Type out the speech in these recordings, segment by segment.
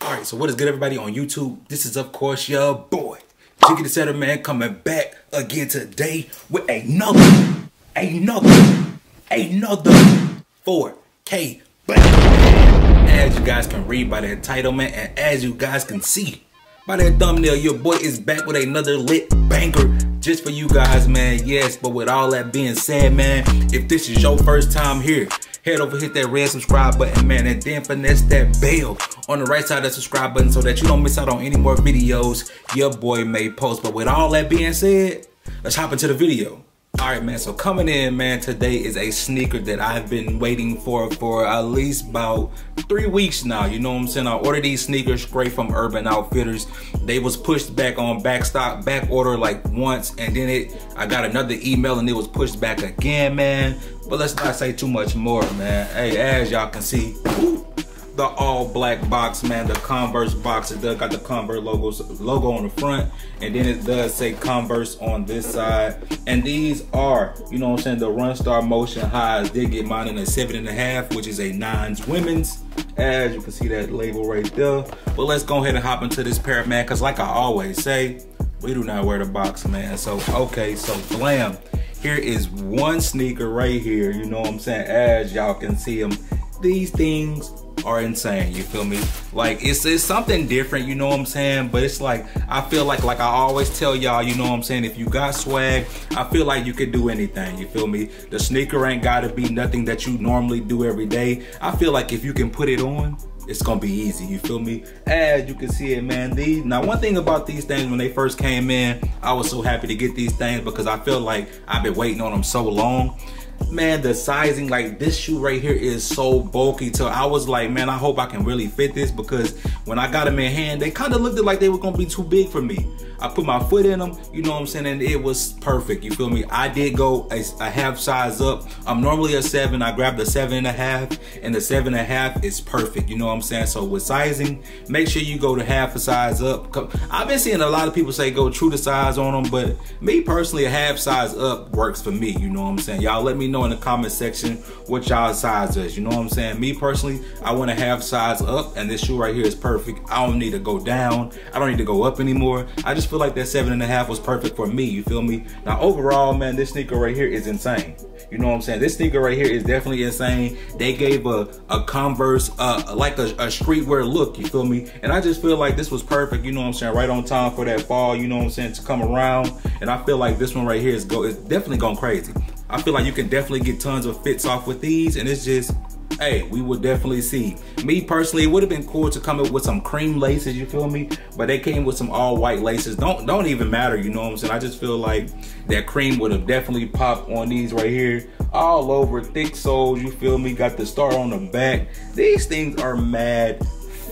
All right, so what is good, everybody on YouTube? This is of course your boy, Jiggy Da Setter Man, coming back again today with another, another, another 4K As you guys can read by the title, man, and as you guys can see by that thumbnail, your boy is back with another lit banger just for you guys, man. Yes, but with all that being said, man, if this is your first time here, head over, hit that red subscribe button, man, and then finesse that bell on the right side of the subscribe button so that you don't miss out on any more videos your boy may post. But with all that being said, let's hop into the video. All right, man, so coming in, man, today is a sneaker that I've been waiting for for at least about three weeks now. You know what I'm saying? I ordered these sneakers straight from Urban Outfitters. They was pushed back on back stock, back order like once, and then it, I got another email and it was pushed back again, man. But let's not say too much more, man. Hey, as y'all can see, the all black box, man. The Converse box. It does got the Converse logos logo on the front, and then it does say Converse on this side. And these are, you know what I'm saying, the Run Star Motion highs. Did get mine in a seven and a half, which is a nines women's. As you can see that label right there. But let's go ahead and hop into this pair, man. Cause like I always say, we do not wear the box, man. So okay, so blam. Here is one sneaker right here. You know what I'm saying? As y'all can see them, these things are insane. You feel me? Like it's it's something different. You know what I'm saying? But it's like I feel like like I always tell y'all. You know what I'm saying? If you got swag, I feel like you could do anything. You feel me? The sneaker ain't gotta be nothing that you normally do every day. I feel like if you can put it on, it's gonna be easy. You feel me? As you can see it, man. These now one thing about these things when they first came in, I was so happy to get these things because I feel like I've been waiting on them so long man the sizing like this shoe right here is so bulky so i was like man i hope i can really fit this because when i got them in hand they kind of looked like they were gonna be too big for me. I put my foot in them you know what i'm saying and it was perfect you feel me? I did go a, a half size up. I'm normally a seven i grabbed a seven and a half and the seven and a half is perfect you know what i'm saying? So with sizing make sure you go to half a size up. I've been seeing a lot of people say go true to size on them but me personally a half size up works for me you know what i'm saying? Y'all let me know in the comment section what y'all size is. You know what I'm saying? Me personally, I want to have size up, and this shoe right here is perfect. I don't need to go down. I don't need to go up anymore. I just feel like that seven and a half was perfect for me. You feel me? Now overall, man, this sneaker right here is insane. You know what I'm saying? This sneaker right here is definitely insane. They gave a, a Converse, uh, like a, a streetwear look, you feel me? And I just feel like this was perfect, you know what I'm saying? Right on time for that fall, you know what I'm saying, to come around. And I feel like this one right here is go is definitely going crazy. I feel like you can definitely get tons of fits off with these, and it's just, hey, we will definitely see. Me personally, it would have been cool to come up with some cream laces, you feel me? But they came with some all white laces. Don't don't even matter, you know what I'm saying? I just feel like that cream would have definitely popped on these right here. All over, thick soles, you feel me? Got the star on the back. These things are mad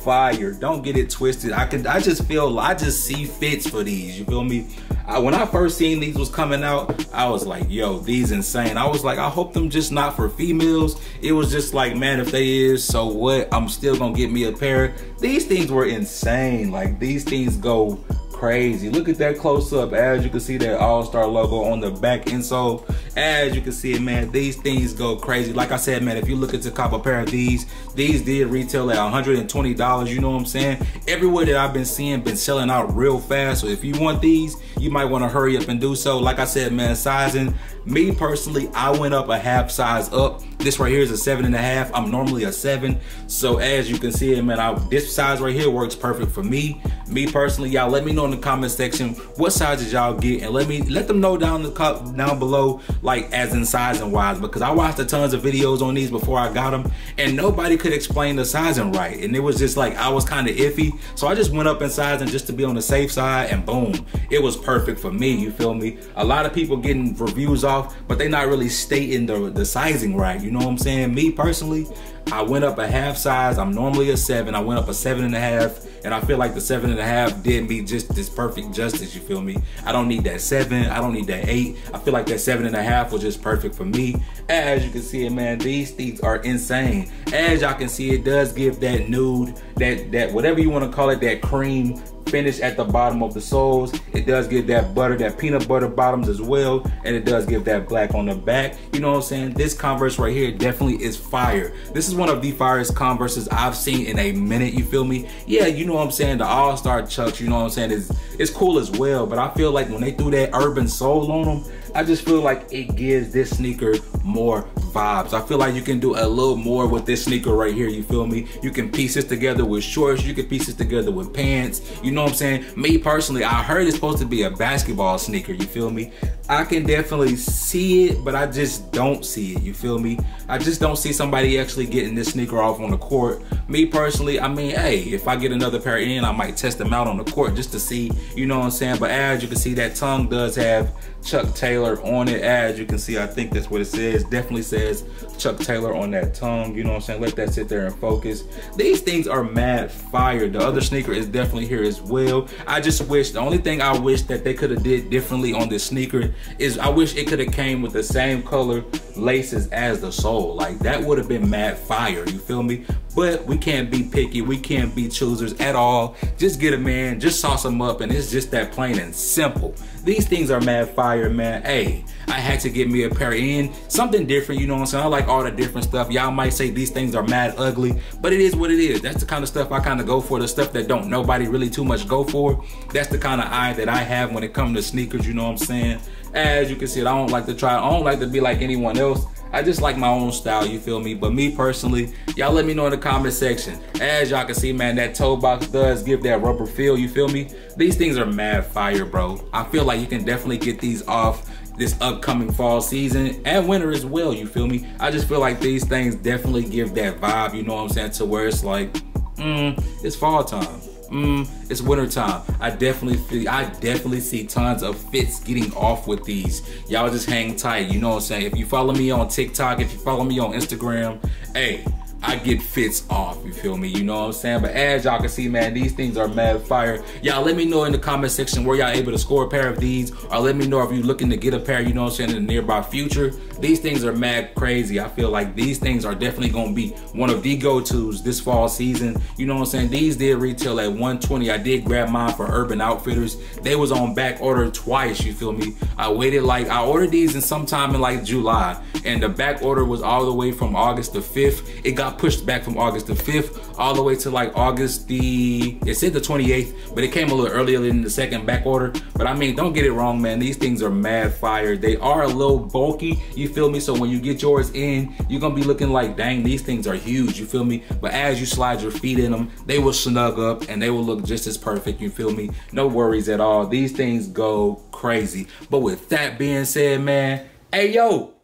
fire. Don't get it twisted. I can I just feel I just see fits for these. You feel me? I, when I first seen these was coming out, I was like, yo, these insane. I was like, I hope them just not for females. It was just like, man, if they is, so what? I'm still gonna get me a pair. These things were insane. Like these things go crazy. Look at that close up. As you can see that All-Star logo on the back insole. As you can see it, man, these things go crazy. Like I said, man, if you look at the cop a pair of these, these did retail at $120. You know what I'm saying? Everywhere that I've been seeing been selling out real fast. So if you want these, you might want to hurry up and do so. Like I said, man, sizing. Me personally, I went up a half size up. This right here is a seven and a half. I'm normally a seven. So as you can see man, I, this size right here works perfect for me. Me personally, y'all let me know in the comment section what sizes y'all get? And let me let them know down the cup down below like as in sizing wise because I watched a tons of videos on these before I got them and nobody could explain the sizing right. And it was just like I was kind of iffy. So I just went up in sizing just to be on the safe side and boom it was perfect for me you feel me? A lot of people getting reviews off but they not really stating the the sizing right you know what I'm saying? Me personally I went up a half size. I'm normally a seven. I went up a seven and a half, and I feel like the seven and a half did me just this perfect justice. You feel me? I don't need that seven. I don't need that eight. I feel like that seven and a half was just perfect for me. As you can see it, man, these things are insane. As y'all can see, it does give that nude, that that whatever you want to call it, that cream finish at the bottom of the soles. It does give that butter, that peanut butter bottoms as well. And it does give that black on the back. You know what I'm saying? This Converse right here definitely is fire. This is one of the firest Converses I've seen in a minute, you feel me? Yeah, you know what I'm saying? The All-Star Chucks, you know what I'm saying, is it's cool as well. But I feel like when they threw that urban soul on them, I just feel like it gives this sneaker more vibes. I feel like you can do a little more with this sneaker right here, you feel me? You can piece this together with shorts, you can piece this together with pants, you know what I'm saying? Me personally, I heard it's supposed to be a basketball sneaker, you feel me? I can definitely see it, but I just don't see it, you feel me? I just don't see somebody actually getting this sneaker off on the court. Me personally, I mean, hey, if I get another pair in, I might test them out on the court just to see, you know what I'm saying? But as you can see, that tongue does have Chuck Taylor on it. As you can see, I think that's what it says. Definitely says Chuck Taylor on that tongue. You know what I'm saying? Let that sit there and focus. These things are mad fire. The other sneaker is definitely here as well. I just wish, the only thing I wish that they could have did differently on this sneaker is I wish it could have came with the same color laces as the sole. Like that would have been mad fire. You feel me? But we can't be picky. We can't be choosers at all. Just get a man, just sauce them up, and it's just that plain and simple. These things are mad fire, man. Hey, I had to get me a pair in. Something different, you know what I'm saying? I like all the different stuff. Y'all might say these things are mad ugly, but it is what it is. That's the kind of stuff I kind of go for. The stuff that don't nobody really too much go for. That's the kind of eye that I have when it comes to sneakers, you know what I'm saying? As you can see, I don't like to try, I don't like to be like anyone else. I just like my own style, you feel me? But me personally, y'all let me know in the comment section. As y'all can see, man, that toe box does give that rubber feel, you feel me? These things are mad fire, bro. I feel like you can definitely get these off this upcoming fall season and winter as well, you feel me? I just feel like these things definitely give that vibe, you know what I'm saying, to where it's like, mm, it's fall time mm, it's winter time. I definitely feel, I definitely see tons of fits getting off with these. Y'all just hang tight, you know what I'm saying? If you follow me on TikTok, if you follow me on Instagram, hey, I get fits off, you feel me? You know what I'm saying? But as y'all can see, man, these things are mad fire. Y'all let me know in the comment section where y'all able to score a pair of these, or let me know if you're looking to get a pair, you know what I'm saying, in the nearby future. These things are mad crazy. I feel like these things are definitely gonna be one of the go-tos this fall season. You know what I'm saying? These did retail at 120. I did grab mine for Urban Outfitters. They was on back order twice, you feel me? I waited like, I ordered these in sometime in like July, and the back order was all the way from August the 5th. It got pushed back from August the 5th all the way to like August the, it said the 28th, but it came a little earlier than the second back order. But I mean, don't get it wrong, man. These things are mad fire. They are a little bulky, you feel me? So when you get yours in, you're gonna be looking like, dang, these things are huge, you feel me? But as you slide your feet in them, they will snug up and they will look just as perfect, you feel me? No worries at all. These things go crazy. But with that being said, man, hey yo,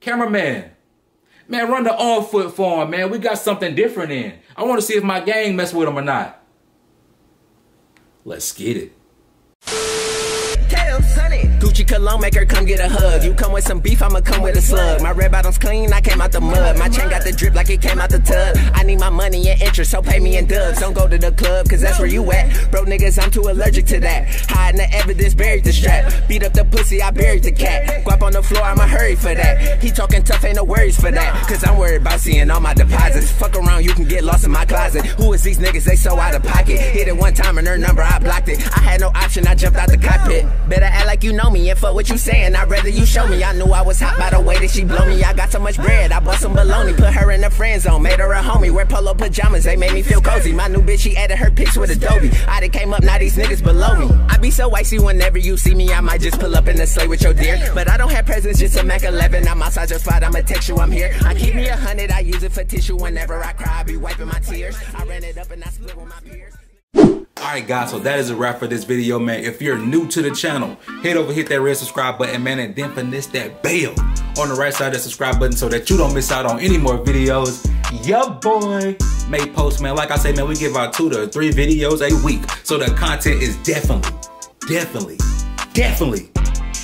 cameraman, Man, run the on foot for him, man. We got something different in. I want to see if my gang mess with him or not. Let's get it. Gucci cologne, make her come get a hug. You come with some beef, I'ma come with a slug. My red bottom's clean, I came out the mud. My chain got the drip like it came out the tub. I need my money and interest, so pay me in dubs. Don't go to the club, cause that's where you at. Bro, niggas, I'm too allergic to that. Hiding the evidence, buried the strap. Beat up the pussy, I buried the cat. Guap on the floor, I'ma hurry for that. He talking tough, ain't no worries for that. Cause I'm worried about seeing all my deposits. Fuck around, you can get lost in my closet. Who is these niggas? They so out of pocket. Hit it one time and their number, I blocked it. I had no option, I jumped out the cockpit. Better act like you know me and fuck what you saying. I'd rather you show me. I knew I was hot by the way that she blow me. I got so much bread, I bought some bologna. Put her in the friend zone, made her a homie. Wear polo pajamas, they made me feel cozy. My new bitch, she added her pics with Adobe. I done came up, now these niggas below me. I be so icy whenever you see me. I might just pull up in the sleigh with your deer. But I don't have presents, just a Mac 11. I'm outside your spot, I'ma text you, I'm here. I keep me a hundred, I use it for tissue whenever I cry. I be wiping my tears. I ran it up and I split with my peers. Alright guys, so that is a wrap for this video, man. If you're new to the channel, head over, hit that red subscribe button, man, and then finesse that bell on the right side of the subscribe button so that you don't miss out on any more videos. Your boy may post, man. Like I say, man, we give out two to three videos a week. So the content is definitely, definitely, definitely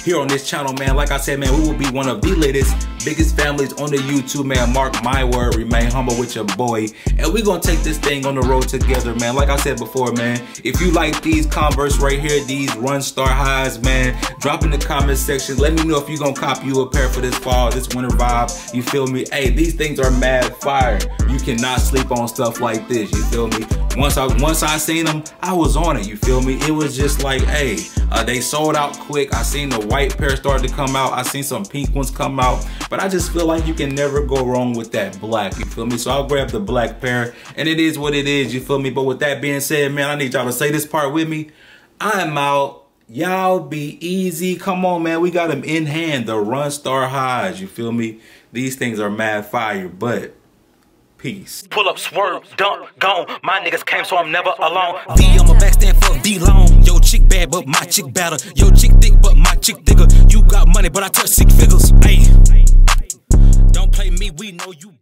here on this channel, man. Like I said, man, we will be one of the latest biggest families on the YouTube, man. Mark my word, remain humble with your boy. And we gonna take this thing on the road together, man. Like I said before, man, if you like these Converse right here, these Run Star highs, man, drop in the comment section. Let me know if you gonna cop you a pair for this fall, this winter vibe. You feel me? Hey, these things are mad fire. You cannot sleep on stuff like this. You feel me? Once I once I seen them, I was on it. You feel me? It was just like, hey, uh, they sold out quick. I seen the white pair start to come out. I seen some pink ones come out. But I just feel like you can never go wrong with that black. You feel me? So I'll grab the black pair, and it is what it is. You feel me? But with that being said, man, I need y'all to say this part with me. I'm out. Y'all be easy. Come on, man. We got them in hand. The Run Star Highs. You feel me? These things are mad fire, but peace. Pull up, swerve, dump, gone. My niggas came, so I'm never alone. V on my back stand for Vlone. Yo, chick bad, but my chick better. Yo, chick thick, but my chick thicker. You got money, but I touch six figures. Hey, don't play me, we know you.